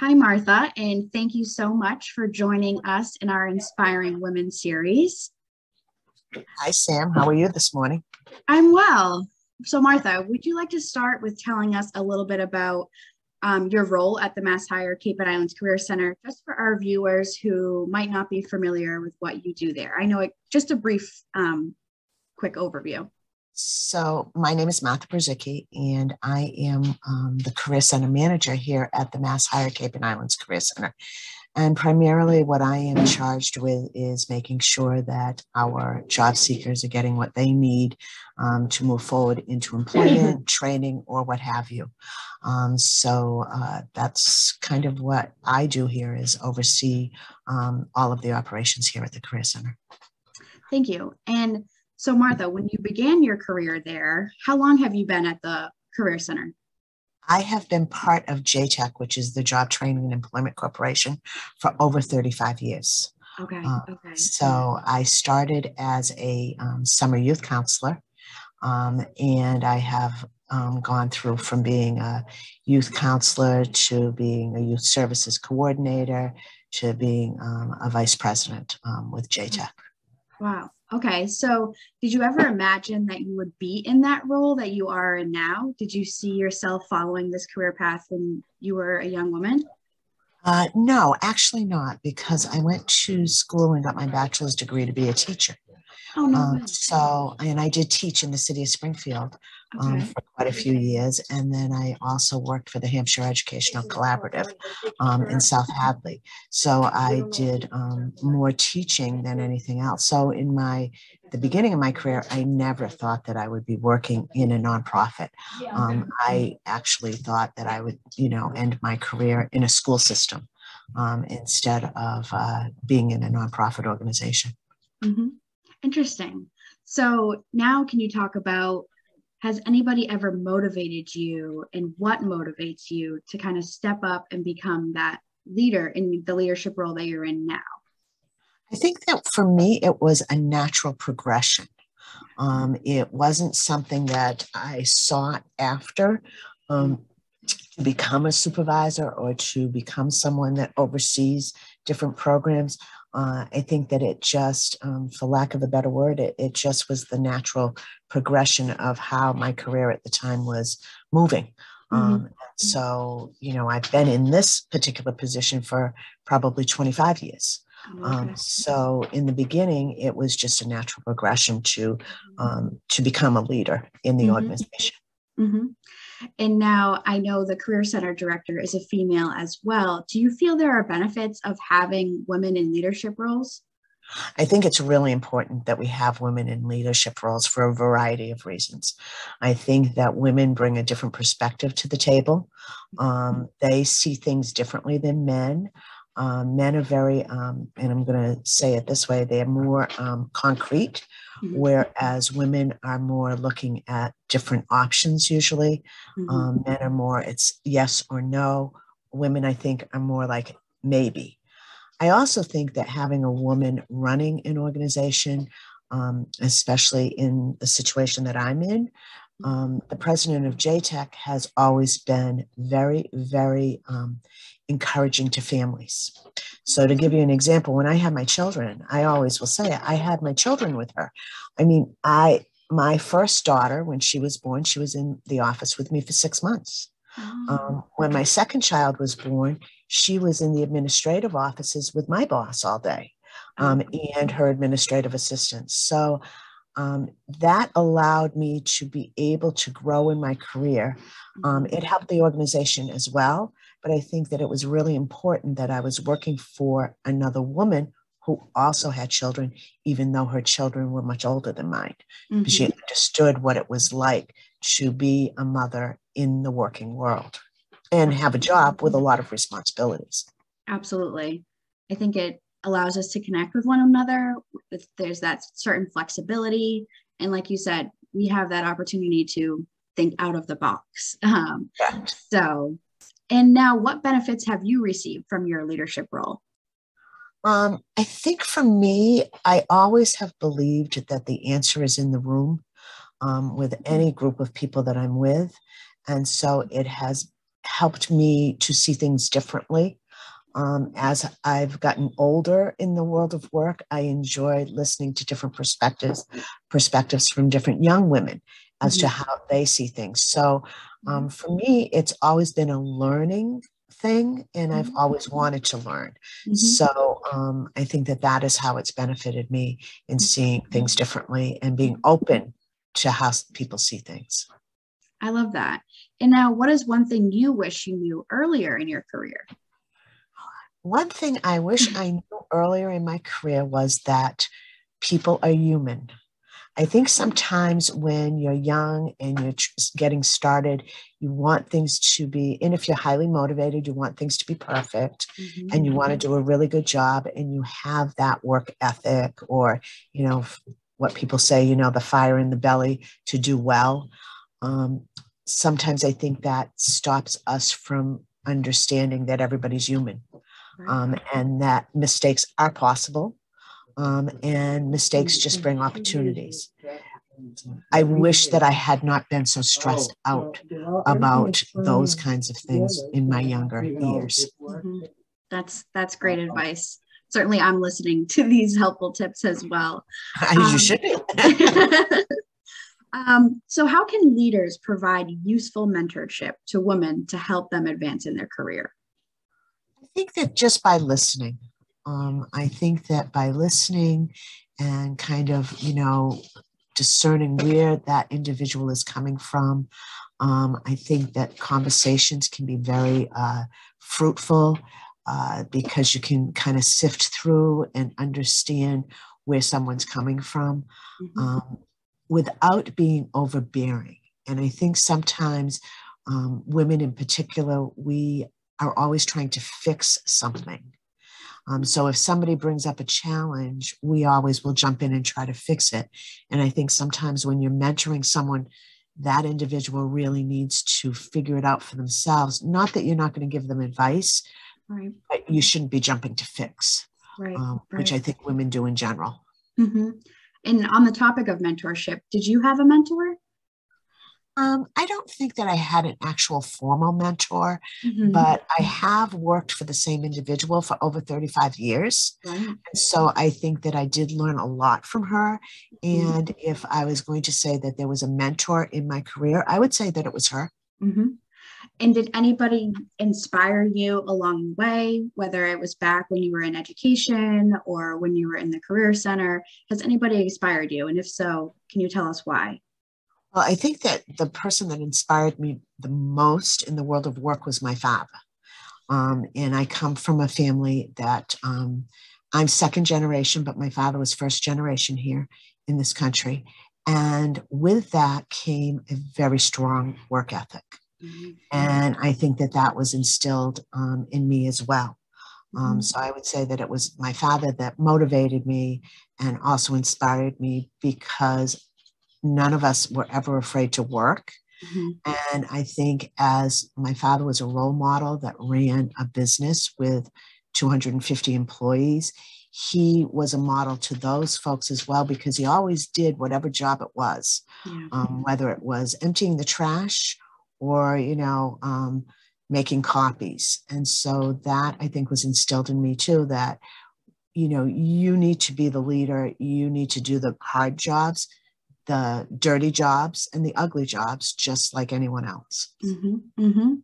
Hi, Martha, and thank you so much for joining us in our Inspiring Women series. Hi, Sam. How are you this morning? I'm well. So, Martha, would you like to start with telling us a little bit about um, your role at the MassHire Cape and Islands Career Center, just for our viewers who might not be familiar with what you do there? I know it, just a brief, um, quick overview. So, my name is Martha Burzycki, and I am um, the Career Center Manager here at the MassHire Cape and Islands Career Center. And primarily, what I am charged with is making sure that our job seekers are getting what they need um, to move forward into employment, training, or what have you. Um, so uh, that's kind of what I do here is oversee um, all of the operations here at the Career Center. Thank you. And so, Martha, when you began your career there, how long have you been at the Career Center? I have been part of JTEC, which is the Job Training and Employment Corporation, for over 35 years. Okay. Uh, okay. So I started as a um, summer youth counselor, um, and I have um, gone through from being a youth counselor to being a youth services coordinator to being um, a vice president um, with JTEC. Wow. Okay. So, did you ever imagine that you would be in that role that you are in now? Did you see yourself following this career path when you were a young woman? Uh, no, actually not, because I went to school and got my bachelor's degree to be a teacher. Oh, no. Um, so, and I did teach in the city of Springfield um, okay. for quite a few years. And then I also worked for the Hampshire Educational Collaborative um, in South Hadley. So I did um, more teaching than anything else. So in my the beginning of my career, I never thought that I would be working in a nonprofit. Um, I actually thought that I would, you know, end my career in a school system um, instead of uh, being in a nonprofit organization. Mm-hmm. Interesting. So now, can you talk about has anybody ever motivated you and what motivates you to kind of step up and become that leader in the leadership role that you're in now? I think that for me, it was a natural progression. Um, it wasn't something that I sought after um, to become a supervisor or to become someone that oversees different programs. Uh, I think that it just, um, for lack of a better word, it, it just was the natural progression of how my career at the time was moving. Mm-hmm. Um, so, you know, I've been in this particular position for probably 25 years. Oh, um, okay. Um, so in the beginning, it was just a natural progression to um, to become a leader in the mm-hmm. organization. Mm-hmm. And now I know the Career Center director is a female as well. Do you feel there are benefits of having women in leadership roles? I think it's really important that we have women in leadership roles for a variety of reasons. I think that women bring a different perspective to the table. Um, they see things differently than men. Um, men are very, um, and I'm going to say it this way, they're more um, concrete, mm-hmm. whereas women are more looking at different options usually. Mm-hmm. Um, men are more, it's yes or no. Women, I think, are more like maybe. I also think that having a woman running an organization, um, especially in the situation that I'm in, um, the president of JTEC has always been very, very um, encouraging to families. So, to give you an example, when I had my children, I always will say I had my children with her. I mean, I my first daughter, when she was born, she was in the office with me for six months. Oh. Um, when my second child was born, she was in the administrative offices with my boss all day um, oh. and her administrative assistants. So um, that allowed me to be able to grow in my career. Um, it helped the organization as well, but I think that it was really important that I was working for another woman who also had children, even though her children were much older than mine. Mm-hmm. She understood what it was like to be a mother in the working world and have a job with a lot of responsibilities. Absolutely. I think it allows us to connect with one another. There's that certain flexibility. And like you said, we have that opportunity to think out of the box. Um, yeah. So, and now what benefits have you received from your leadership role? Um, I think for me, I always have believed that the answer is in the room um, with any group of people that I'm with. And so it has helped me to see things differently. Um, as I've gotten older in the world of work, I enjoy listening to different perspectives, perspectives from different young women as mm-hmm. to how they see things. So um, mm-hmm. for me, it's always been a learning thing, and I've mm-hmm. always wanted to learn. Mm-hmm. So um, I think that that is how it's benefited me in mm-hmm. seeing things differently and being open to how people see things. I love that. And now, what is one thing you wish you knew earlier in your career? One thing I wish I knew earlier in my career was that people are human. I think sometimes when you're young and you're getting started, you want things to be, and if you're highly motivated, you want things to be perfect mm-hmm. and you want to do a really good job and you have that work ethic or, you know, what people say, you know, the fire in the belly to do well. Um, sometimes I think that stops us from understanding that everybody's human um, and that mistakes are possible um, and mistakes just bring opportunities. I wish that I had not been so stressed out about those kinds of things in my younger years. Mm-hmm. That's that's great advice. Certainly, I'm listening to these helpful tips as well. you um, should be. um, so, how can leaders provide useful mentorship to women to help them advance in their career? I think that just by listening, um, I think that by listening and kind of, you know, discerning where that individual is coming from, um, I think that conversations can be very uh, fruitful uh, because you can kind of sift through and understand where someone's coming from mm-hmm. um, without being overbearing. And I think sometimes um, women in particular, we are always trying to fix something. Um, so if somebody brings up a challenge, we always will jump in and try to fix it. And I think sometimes when you're mentoring someone, that individual really needs to figure it out for themselves. Not that you're not going to give them advice, right. but you shouldn't be jumping to fix, right. Um, right. which I think women do in general. Mm-hmm. And on the topic of mentorship, did you have a mentor? Um, I don't think that I had an actual formal mentor, mm-hmm. but I have worked for the same individual for over 35 years. So I think that I did learn a lot from her. Mm-hmm. And if I was going to say that there was a mentor in my career, I would say that it was her. Mm-hmm. And did anybody inspire you along the way, whether it was back when you were in education or when you were in the career center? Has anybody inspired you? And if so, can you tell us why? Well, I think that the person that inspired me the most in the world of work was my father. Um, and I come from a family that um, I'm second generation, but my father was first generation here in this country. And with that came a very strong work ethic. Mm-hmm. And I think that that was instilled um, in me as well. Um, mm-hmm. so I would say that it was my father that motivated me and also inspired me because none of us were ever afraid to work. Mm-hmm. And I think as my father was a role model that ran a business with 250 employees, he was a model to those folks as well because he always did whatever job it was, yeah. um, whether it was emptying the trash or, you know, um, making copies. And so that I think was instilled in me too that, you know, you need to be the leader, you need to do the hard jobs the dirty jobs and the ugly jobs just like anyone else. Mm-hmm, mm-hmm.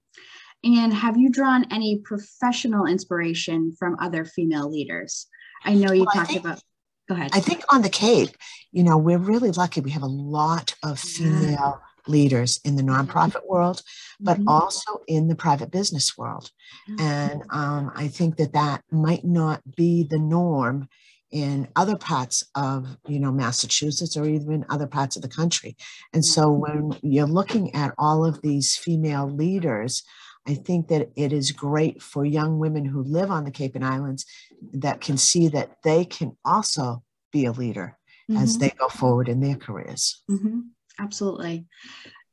And have you drawn any professional inspiration from other female leaders? I know you well, talked think, about. Go ahead. I think on the Cape, you know, we're really lucky. We have a lot of female yeah. leaders in the nonprofit world, but mm-hmm. also in the private business world. And um, I think that that might not be the norm in other parts of you know massachusetts or even other parts of the country. And so when you're looking at all of these female leaders i think that it is great for young women who live on the cape and islands that can see that they can also be a leader mm-hmm. as they go forward in their careers. Mm-hmm. absolutely.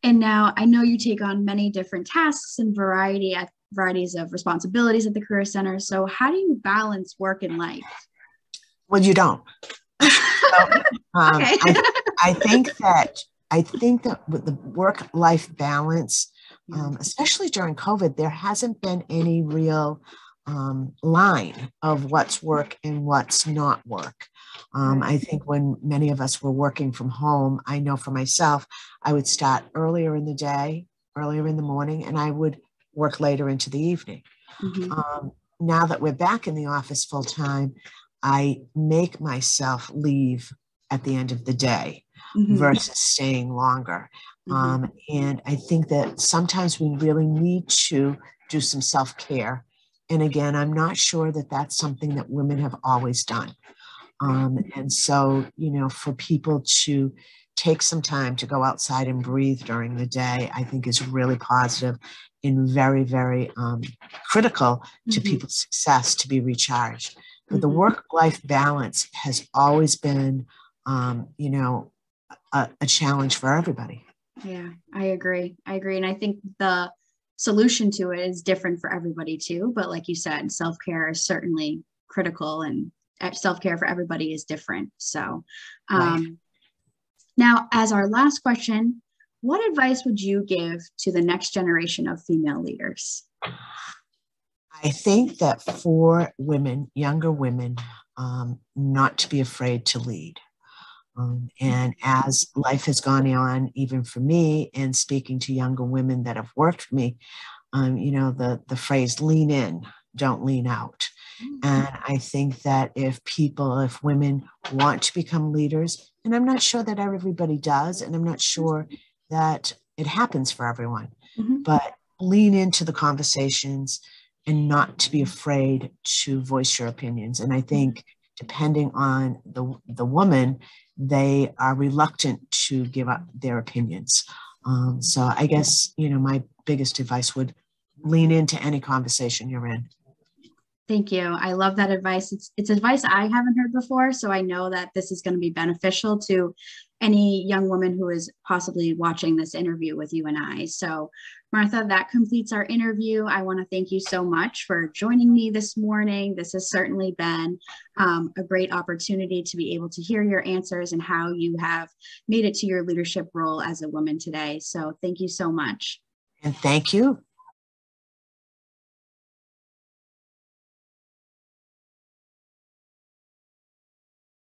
And now i know you take on many different tasks and variety at varieties of responsibilities at the career center. So how do you balance work and life well, you don't. so, um, okay. I, I think that I think that with the work life balance, um, especially during COVID, there hasn't been any real um, line of what's work and what's not work. Um, I think when many of us were working from home, I know for myself, I would start earlier in the day, earlier in the morning, and I would work later into the evening. Mm-hmm. Um, now that we're back in the office full time, I make myself leave at the end of the day mm-hmm. versus staying longer. Mm-hmm. Um, and I think that sometimes we really need to do some self care. And again, I'm not sure that that's something that women have always done. Um, and so, you know, for people to take some time to go outside and breathe during the day, I think is really positive and very, very um, critical to mm-hmm. people's success to be recharged. But mm-hmm. the work life balance has always been, um, you know, a, a challenge for everybody. Yeah, I agree. I agree. And I think the solution to it is different for everybody too. But like you said, self care is certainly critical and self care for everybody is different. So, um, right. now as our last question, what advice would you give to the next generation of female leaders? I think that for women, younger women, um, not to be afraid to lead. Um, and as life has gone on, even for me, and speaking to younger women that have worked for me, um, you know, the, the phrase lean in, don't lean out. And I think that if people, if women want to become leaders, and I'm not sure that everybody does, and I'm not sure that it happens for everyone, mm-hmm. but lean into the conversations and not to be afraid to voice your opinions. And I think depending on the, the woman, they are reluctant to give up their opinions. Um, so I guess, you know, my biggest advice would lean into any conversation you're in. Thank you. I love that advice. It's it's advice I haven't heard before, so I know that this is going to be beneficial to any young woman who is possibly watching this interview with you and I. So, Martha, that completes our interview. I want to thank you so much for joining me this morning. This has certainly been um, a great opportunity to be able to hear your answers and how you have made it to your leadership role as a woman today. So, thank you so much. And thank you.